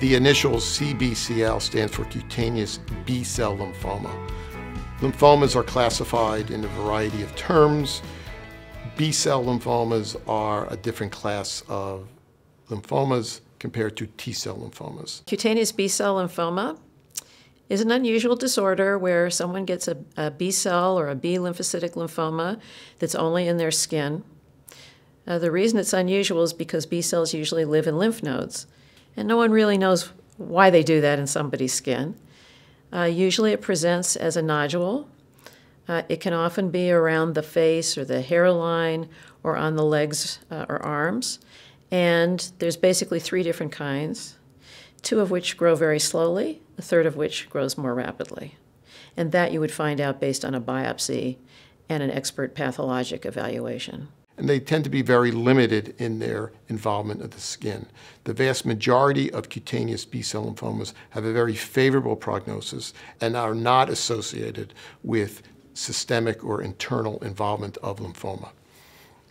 The initials CBCL stands for cutaneous B-cell lymphoma. Lymphomas are classified in a variety of terms. B-cell lymphomas are a different class of lymphomas compared to T-cell lymphomas. Cutaneous B-cell lymphoma is an unusual disorder where someone gets a, a B cell or a B lymphocytic lymphoma that's only in their skin. Uh, the reason it's unusual is because B cells usually live in lymph nodes. And no one really knows why they do that in somebody's skin. Uh, usually it presents as a nodule. Uh, it can often be around the face or the hairline or on the legs uh, or arms. And there's basically three different kinds, two of which grow very slowly, a third of which grows more rapidly. And that you would find out based on a biopsy and an expert pathologic evaluation and they tend to be very limited in their involvement of the skin. The vast majority of cutaneous B-cell lymphomas have a very favorable prognosis and are not associated with systemic or internal involvement of lymphoma.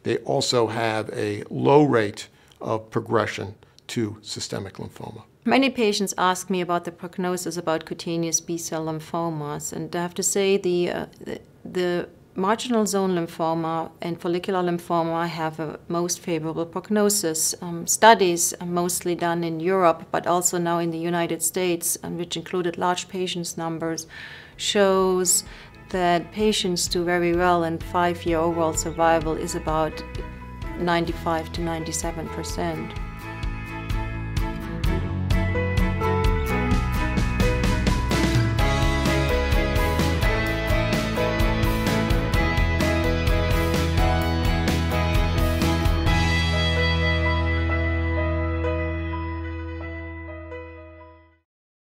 They also have a low rate of progression to systemic lymphoma. Many patients ask me about the prognosis about cutaneous B-cell lymphomas, and I have to say the, uh, the, the marginal zone lymphoma and follicular lymphoma have a most favorable prognosis. Um, studies mostly done in Europe, but also now in the United States, um, which included large patients numbers, shows that patients do very well and five-year overall survival is about 95 to 97 percent.